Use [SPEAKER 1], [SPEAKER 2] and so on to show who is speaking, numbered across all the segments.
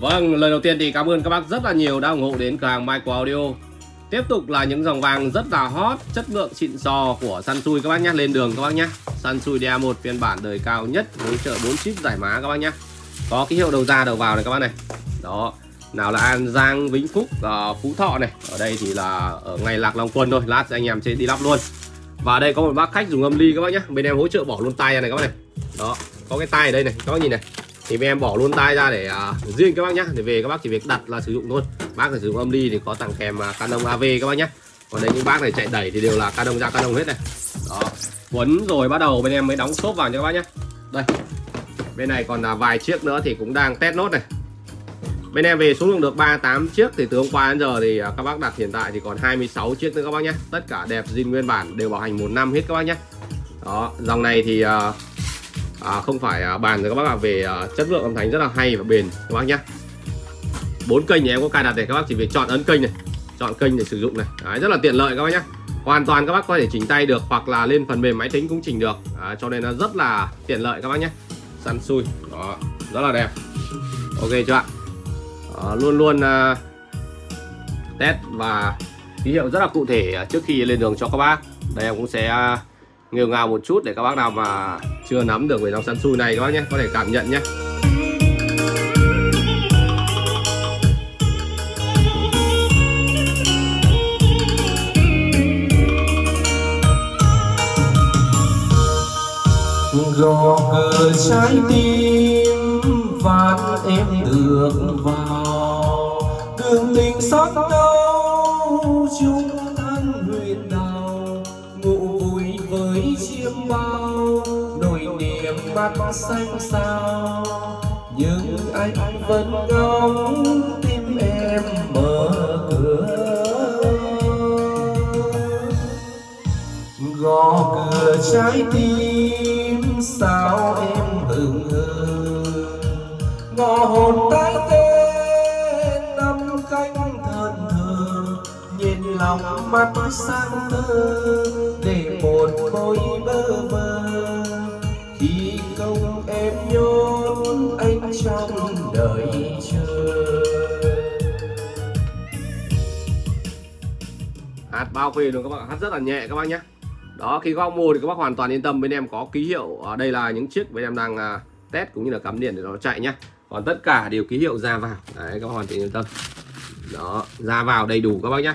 [SPEAKER 1] Vâng, lời đầu tiên thì cảm ơn các bác rất là nhiều đã ủng hộ đến cửa hàng Micro Audio. Tiếp tục là những dòng vàng rất là hot, chất lượng xịn sò của Sansui các bác nhé. Lên đường các bác nhé. Sansui DA1 phiên bản đời cao nhất hỗ trợ 4 chip giải mã các bác nhé. Có ký hiệu đầu ra đầu vào này các bác này. Đó. Nào là An Giang, Vĩnh Phúc, uh, Phú Thọ này. Ở đây thì là ở ngày Lạc Long Quân thôi. Lát anh em sẽ đi lắp luôn. Và đây có một bác khách dùng âm ly các bác nhé. Bên em hỗ trợ bỏ luôn tay này các bác này. Đó, có cái tay ở đây này, các bác nhìn này thì bên em bỏ luôn tay ra để uh, riêng các bác nhá. Để về các bác chỉ việc đặt là sử dụng thôi. Bác phải sử dụng âm ly thì có tặng kèm uh, Canon AV các bác nhá. còn đây những bác này chạy đẩy thì đều là Canon ra Canon hết này. Đó. Quấn rồi bắt đầu bên em mới đóng xốp vào cho các bác nhá. đây. Bên này còn là vài chiếc nữa thì cũng đang test nốt này. Bên em về số lượng được 38 chiếc thì từ hôm qua đến giờ thì à, các bác đặt hiện tại thì còn 26 chiếc nữa các bác nhé tất cả đẹp zin nguyên bản đều bảo hành một năm hết các bác nhé đó. Dòng này thì uh, à, không phải à, bàn rồi các bác ạ về à, chất lượng âm thanh rất là hay và bền các bác nhé bốn kênh nhà em có cài đặt để các bác chỉ việc chọn ấn kênh này chọn kênh để sử dụng này. Đấy, rất là tiện lợi các bác nhé hoàn toàn các bác có thể chỉnh tay được hoặc là lên phần mềm máy tính cũng chỉnh được. À, cho nên nó rất là tiện lợi các bác nhé săn xui đó rất là đẹp. Ok chưa ạ? À, luôn luôn à, test và ký hiệu rất là cụ thể trước khi lên đường cho các bác. Đây em cũng sẽ uh, nghêu một chút để các bác nào mà chưa nắm được về dòng săn xui này các bác nhé, có thể cảm nhận nhé.
[SPEAKER 2] Gõ cờ trái tim vạn em được vào. Đường tình xót đau chung thân huyền đào mắt xanh sao. Nhưng anh vẫn ngóng tim em mở cửa. Gõ cửa trái tim, sao em từng hờ? Ngõ hồn tay tê năm cánh thân thờ. Nhìn lòng mắt sáng thơ để một khối bơ vơ. Trong đời chờ
[SPEAKER 1] hát bao phê luôn các bạn hát rất là nhẹ các bác nhé. Đó khi các bác mua thì các bác hoàn toàn yên tâm. Bên em có ký hiệu ở đây là những chiếc bên em đang uh, test cũng như là cắm điện để nó chạy nhé. Còn tất cả đều ký hiệu ra vào. Đấy các bác hoàn toàn yên tâm. Đó ra vào đầy đủ các bác nhé.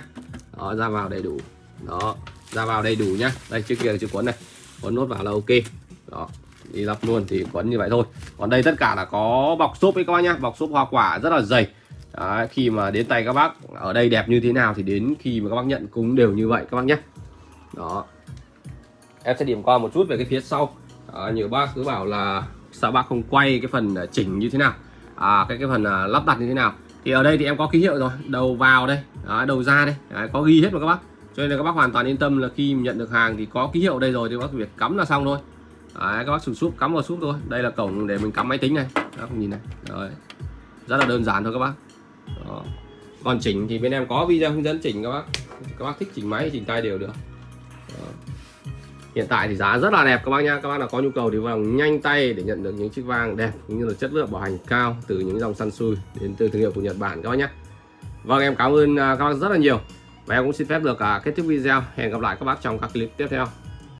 [SPEAKER 1] Đó ra vào đầy đủ. Đó ra vào đầy đủ nhá. Đây trước kia là chữ quấn này. Quấn nốt vào là ok. Đó đi lắp luôn thì quấn như vậy thôi. Còn đây tất cả là có bọc xốp ấy các bác nhá. Bọc xốp hoa quả rất là dày. Đấy, khi mà đến tay các bác ở đây đẹp như thế nào thì đến khi mà các bác nhận cũng đều như vậy các bác nhé đó. Em sẽ điểm qua một chút về cái phía sau. À, nhiều bác cứ bảo là sao bác không quay cái phần à, chỉnh như thế nào? À, cái cái phần à, lắp đặt như thế nào? Thì ở đây thì em có ký hiệu rồi đầu vào đây đó, đầu ra đây. Đấy, có ghi hết rồi các bác. Cho nên là các bác hoàn toàn yên tâm là khi nhận được hàng thì có ký hiệu đây rồi thì các bác việc cắm là xong thôi đấy, các bác sử súp cắm vào súp thôi. Đây là cổng để mình cắm máy tính này. Các bác nhìn này. Rồi. Rất là đơn giản thôi các bác. Đó. còn chỉnh thì bên em có video hướng dẫn chỉnh các bác. Các bác thích chỉnh máy chỉnh tay đều được. Đó. Hiện tại thì giá rất là đẹp các bác nha các bác nào có nhu cầu thì vào nhanh tay để nhận được những chiếc vàng đẹp cũng như là chất lượng bảo hành cao từ những dòng Sansui đến từ thương hiệu của Nhật Bản các bác nhé Vâng em cảm ơn à, các bác rất là nhiều. Và em cũng xin phép được à, kết thúc video. Hẹn gặp lại các bác trong các clip tiếp theo.